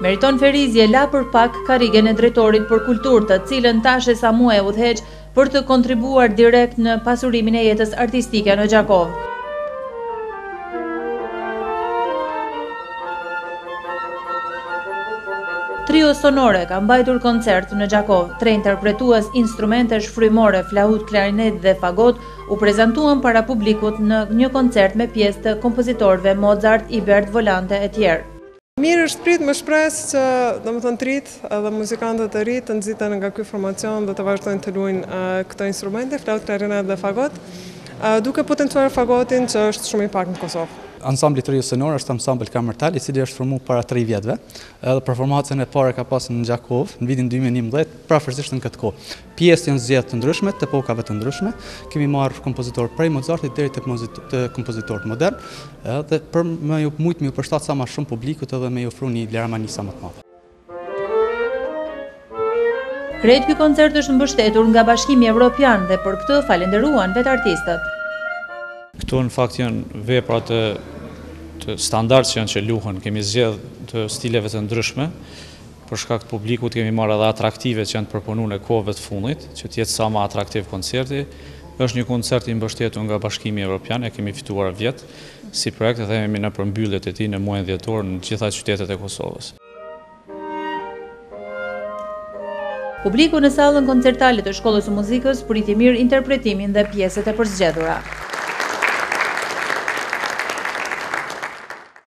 Meriton Ferizi e la për pak karrigen e drejtorit për kulturë, të cilën tash e sa muaj e udhëheq për të kontribuar direkt në pasurimin e jetës artistike në Gjakovë. Trio Sonore ka mbajtur koncert në Gjakovë, tre interpretues instrumentesh frymore, flaut, klarinet dhe fagot, u prezantuan para publikut në një koncert me pjesë të kompozitorëve Mozart, Ibert, Volante e tjerë. Mirë është prit me shpresë që domethënë të rinjtë edhe muzikantët e rinj të nxiten nga ky formacion dhe të vazhdojnë të luajnë këto instrumente, flaut, klarinet dhe fagot, duke potencuar fagotin që është shumë i pak në Kosovë. Ansambli Trio Sonore është ansambl kamertal i cili është formu para 3 vjetëve, edhe performancën e parë e ka pas në Gjakovë në vitin 2011, prafërsisht në këtë kohë. Pjesët janë zgjedhë të ndryshme, të epokave të ndryshme. Kemi marrë kompozitorë prej Mozartit deri tek kompozitorët modernë, edhe për me mujt me ju përshtat sa ma shumë publikut edhe me ju ofru një laramani sa më të madhe. Krejt ky koncert është mbështetur nga Bashkimi Evropian dhe për këtë falënderuan vetë artistët. Këto në fakt janë vepra të standard që janë që luhen, kemi zgjedh të stileve të ndryshme, Për shkak të publikut kemi marrë edhe atraktive që janë të përpunune kohëve të fundit, që të jetë sa më atraktiv koncerti. Është një koncert i mbështetur nga Bashkimi Evropian, e kemi fituar vjet si projekt dhe jemi në përmbyllje e tij në muajin dhjetor në të gjitha qytetet e Kosovës. Publiku në sallën koncertale të Shkollës së Muzikës priti mirë interpretimin dhe pjesët e përzgjedhura.